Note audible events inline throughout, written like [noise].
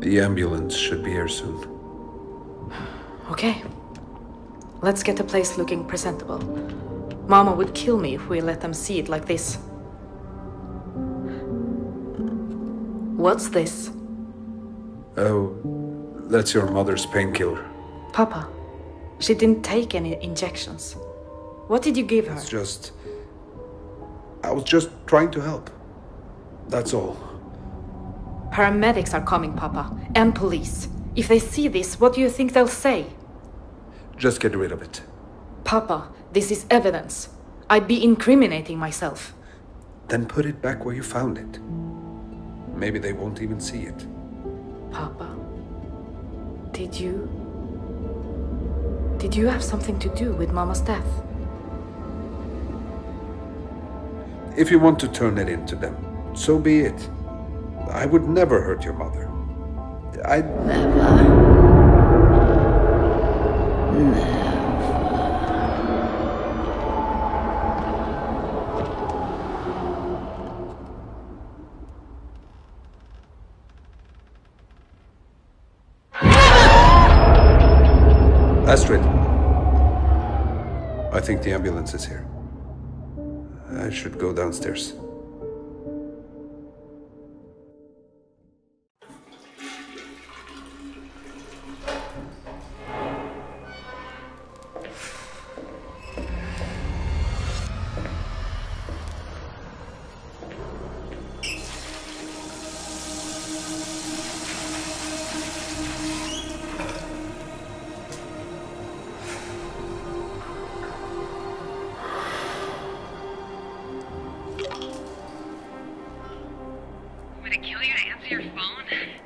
The ambulance should be here soon. Okay. Let's get the place looking presentable. Mama would kill me if we let them see it like this. What's this? Oh, that's your mother's painkiller. Papa, she didn't take any injections. What did you give her? It's just. I was just trying to help. That's all. Paramedics are coming, Papa, and police. If they see this, what do you think they'll say? Just get rid of it. Papa, this is evidence. I'd be incriminating myself. Then put it back where you found it. Maybe they won't even see it. Papa, did you. Did you have something to do with Mama's death? If you want to turn it into them, so be it. I would never hurt your mother. I. Never. [sighs] Never. Astrid. I think the ambulance is here. I should go downstairs.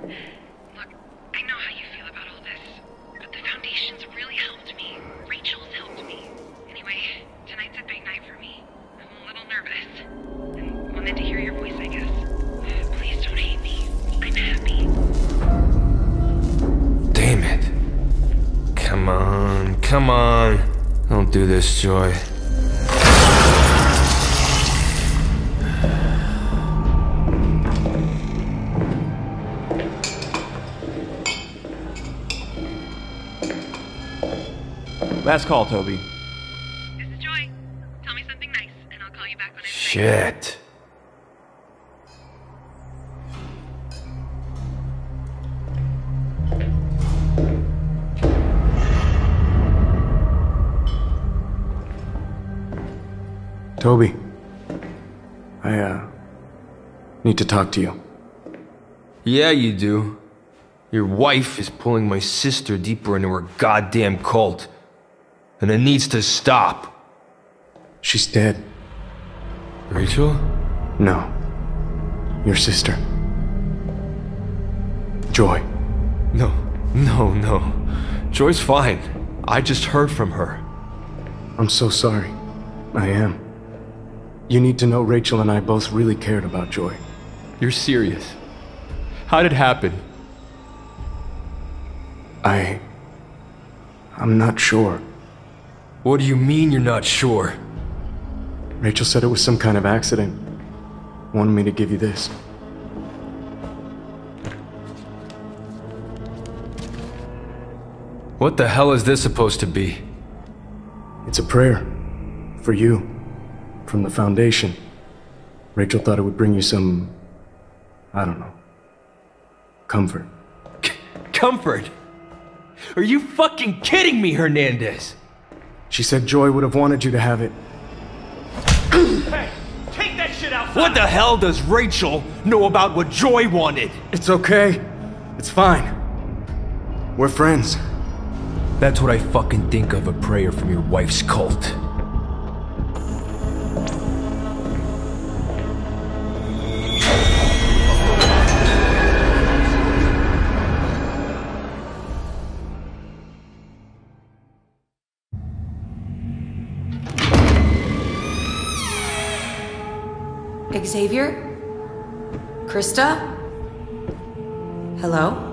Look, I know how you feel about all this, but the Foundation's really helped me. Rachel's helped me. Anyway, tonight's a big night for me. I'm a little nervous. And wanted to hear your voice, I guess. Please don't hate me. I'm happy. Damn it. Come on, come on. Don't do this, Joy. Last call, Toby. This is Joy. Tell me something nice, and I'll call you back when I'm Shit. Toby. I, uh. need to talk to you. Yeah, you do. Your wife is pulling my sister deeper into her goddamn cult. And it needs to stop. She's dead. Rachel? No. Your sister. Joy. No, no, no. Joy's fine. I just heard from her. I'm so sorry. I am. You need to know Rachel and I both really cared about Joy. You're serious. How did it happen? I. I'm not sure. What do you mean you're not sure? Rachel said it was some kind of accident. Wanted me to give you this. What the hell is this supposed to be? It's a prayer. For you. From the Foundation. Rachel thought it would bring you some. I don't know. Comfort. Comfort? Are you fucking kidding me, Hernandez? She said Joy would have wanted you to have it. Hey, take that shit outside! What the hell does Rachel know about what Joy wanted? It's okay. It's fine. We're friends. That's what I fucking think of a prayer from your wife's cult. Xavier? Krista? Hello?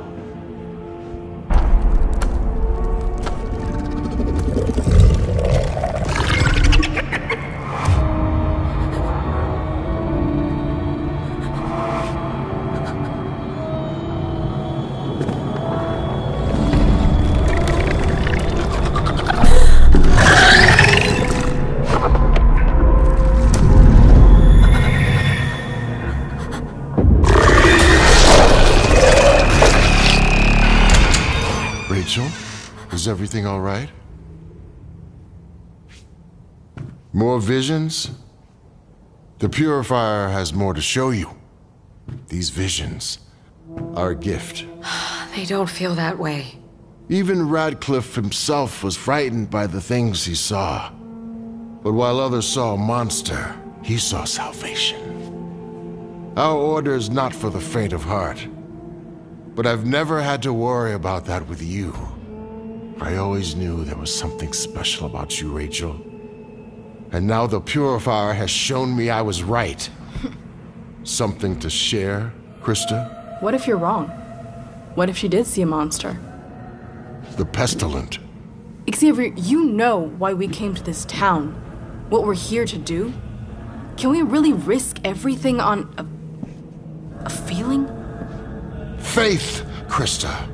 Everything all right? More visions? The Purifier has more to show you. These visions are a gift. [sighs] They don't feel that way. Even Radcliffe himself was frightened by the things he saw. But while others saw a monster, he saw salvation. Our order is not for the faint of heart. But I've never had to worry about that with you. I always knew there was something special about you, Rachel. And now the Purifier has shown me I was right. [laughs] something to share, Krista? What if you're wrong? What if she did see a monster? The Pestilent. Xavier, you know why we came to this town. What we're here to do. Can we really risk everything on a. a feeling? Faith, Krista.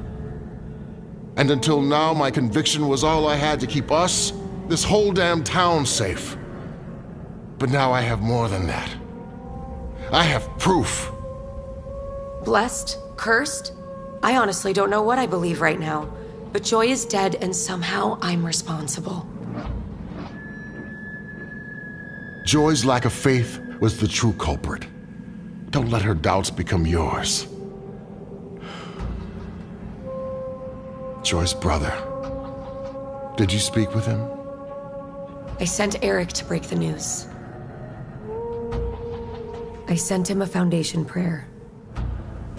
And until now, my conviction was all I had to keep us, this whole damn town safe. But now I have more than that. I have proof. Blessed? Cursed? I honestly don't know what I believe right now. But Joy is dead, and somehow I'm responsible. Joy's lack of faith was the true culprit. Don't let her doubts become yours. Joy's brother. Did you speak with him? I sent Eric to break the news. I sent him a foundation prayer.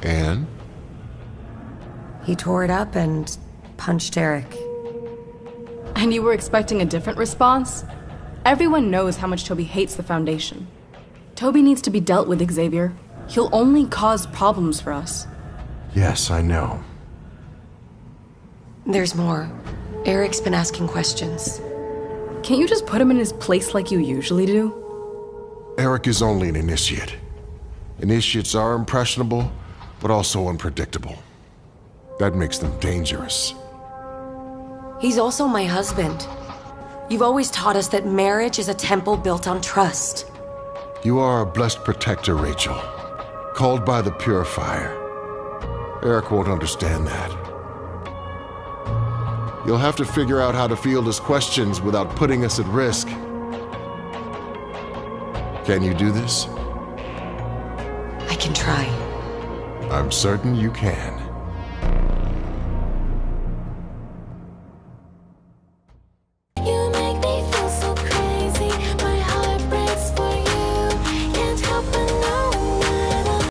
And? He tore it up and punched Eric. And you were expecting a different response? Everyone knows how much Toby hates the Foundation. Toby needs to be dealt with, Xavier. He'll only cause problems for us. Yes, I know. There's more. Eric's been asking questions. Can't you just put him in his place like you usually do? Eric is only an initiate. Initiates are impressionable, but also unpredictable. That makes them dangerous. He's also my husband. You've always taught us that marriage is a temple built on trust. You are a blessed protector, Rachel. Called by the Purifier. Eric won't understand that. You'll have to figure out how to field his questions without putting us at risk. Can you do this? I can try. I'm certain you can.